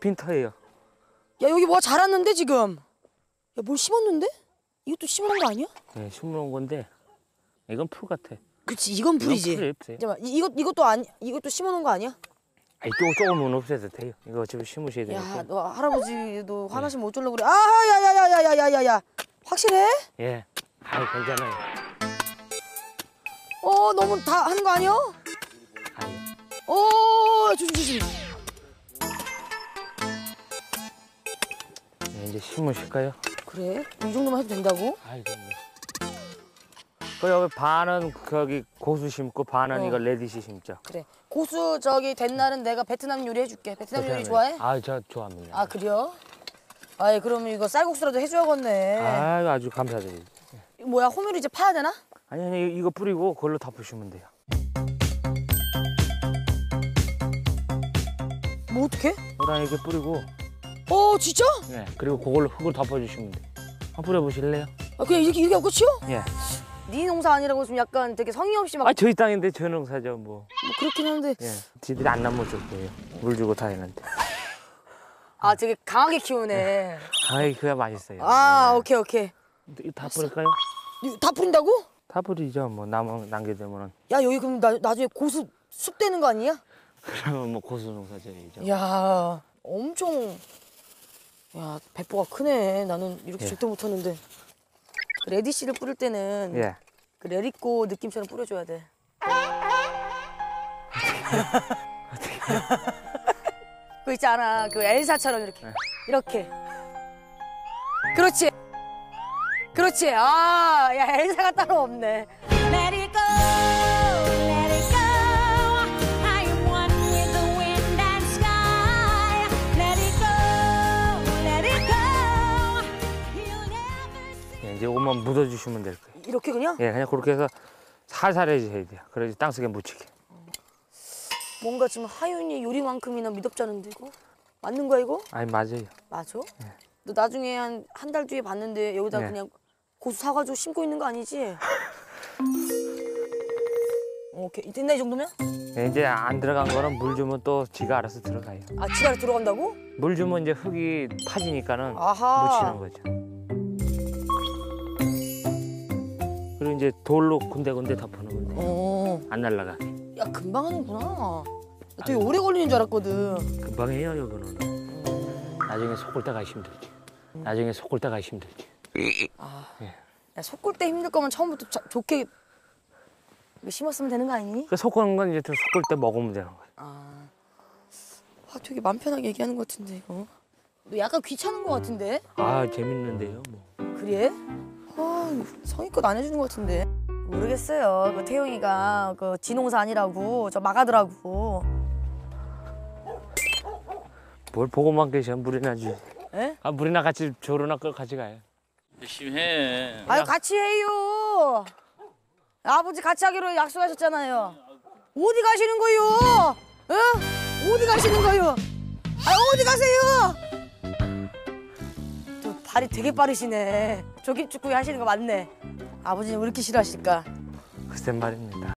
빈터예요. 야 여기 뭐가 자랐는데 지금? 야 뭘 심었는데? 이것도 심어놓은 거 아니야? 네, 심어놓은 건데 이건 풀 같아. 그치 이건 이건 풀이지. 풀이 없어요. 잠깐만 이, 이것 이것도 아니 이것도 심어놓은 거 아니야? 아니 조금 조금은 없애도 돼요. 이거 어차피 심으셔야 야 되니까. 너 할아버지도 화나시면 어쩌려고 그래? 아야야야야야야야야 확실해? 예. 아이 괜찮아요. 어 너무 다 하는 거 아니야? 아니. 어 조심 조심. 네, 이제 심으실까요? 그래 이 정도만 해도 된다고? 아이고. 뭐. 그 여기 반은 거기 고수 심고 반은 어. 이거 래디시 심죠. 그래 고수 저기 된 날은 내가 베트남 요리 해줄게. 베트남 요리 좋아해? 아, 저 좋아합니다. 아 그래요? 아이 그러면 이거 쌀국수라도 해줘야겠네. 아유, 아주 감사드립니다. 뭐야 호미를 이제 파야 되나? 아니 아니 이거 뿌리고 그걸로 덮으시면 돼요. 뭐 어떻게? 호랑 이렇게 뿌리고 어 진짜? 네 그리고 그걸로 흙을 덮어주시면 돼요. 한번 뿌려보실래요? 아, 그냥 이렇게 이렇게 하고 끝이요? 예. 네 농사 아니라고 좀 약간 되게 성의 없이 막 아 저희 땅인데 저 농사죠 뭐. 뭐 그렇긴 한데 예. 지들이 안 남을 거예요. 물 주고 다 했는데. 아 되게 강하게 키우네. 아이 그야 맛있어요. 아 예. 오케이 오케이. 이거 다 뿌릴까요? 이거 다 뿌린다고? 다 뿌리죠. 뭐 남, 남게 되면은 야 여기 그럼 나, 나중에 고수 쑥 되는 거 아니야? 그러면 뭐 고수 농사죠. 이죠. 야 엄청 야 배포가 크네. 나는 이렇게 예. 절대 못하는데. 그 레디씨를 뿌릴 때는 예. 그 레리꼬 느낌처럼 뿌려줘야 돼. 그 있잖아 그 엘사처럼 이렇게 네. 이렇게. 그렇지. 그렇지. 아, 야 엘사가 따로 없네. Go, 이제 오만 묻어주시면 될 거예요. 이렇게 그냥 예, 그냥 그렇게 해서 살살 해주셔야 돼요. 그래야지 땅속에 묻히게. 뭔가 지금 하윤이 요리만큼이나 미덥잖은데 이거 맞는 거야 이거? 아니 맞아요. 맞아? 너 나중에 한 한 달 뒤에 봤는데 여기다 네. 그냥 고수 사가지고 심고 있는 거 아니지? 오케이 됐나 이 정도면? 예, 이제 안 들어간 거는 물 주면 또 지가 알아서 들어가요. 아 지가 들어간다고? 물 주면 이제 흙이 파지니까는 아하. 묻히는 거죠. 그리고 이제 돌로 군데군데 덮어놓으면 돼요. 어, 안 날라가. 야 금방 하는구나. 나 되게 오래 걸리는 줄 알았거든. 금방 해요, 이거는. 나중에 속을 때가 힘들지. 나중에 속을 때가 힘들지. 야 속골 때 힘들 거면 처음부터 자- 좋게 심었으면 되는 거 아니니? 그 속은 건 이제 좀 속을 때 먹으면 되는 거예요. 아, 아 되게 맘 편하게 얘기하는 것 같은데 이거. 너 약간 귀찮은 것 같은데? 아, 재밌는데요, 뭐. 그래? 아, 성의껏 안 해주는 것 같은데. 모르겠어요. 그 태용이가 그 지농사 아니라고 저 막하더라고. 뭘 보고만 계셔, 물이나 주. 에? 아, 물이나 같이 조르나 거 같이 가요. 열심히 해. 아유 같이 해요. 아버지 같이 하기로 약속하셨잖아요. 어디 가시는 거요? 어? 어디 가시는 거요? 아 어디 가세요? 또 발이 되게 빠르시네. 조기 축구 하시는 거 맞네. 아버지는 왜 이렇게 싫어하실까? 글쎄 말입니다.